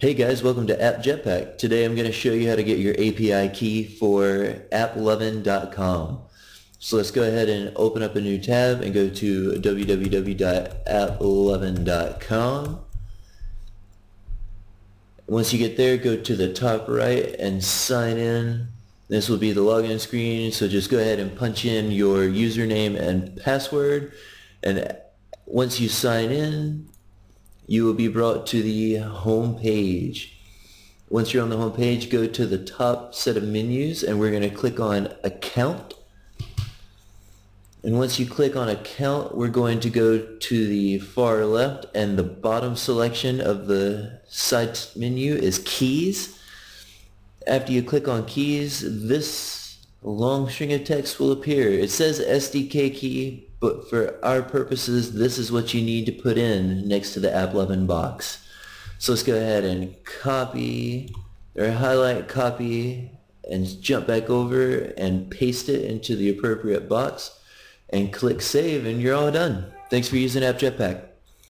Hey guys, welcome to AppJetpack. Today I'm going to show you how to get your API key for applovin.com. So let's go ahead and open up a new tab and go to www.applovin.com. Once you get there, go to the top right and sign in. This will be the login screen, so just go ahead and punch in your username and password. And once you sign in, you will be brought to the home page. Once you're on the home page, go to the top set of menus and we're going to click on account. And once you click on account, we're going to go to the far left and the bottom selection of the side menu is keys. After you click on keys, this long string of text will appear. It says SDK key, but for our purposes, this is what you need to put in next to the AppLovin box. So let's go ahead and copy or highlight copy and jump back over and paste it into the appropriate box and click save and you're all done. Thanks for using AppJetpack.